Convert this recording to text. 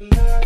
love.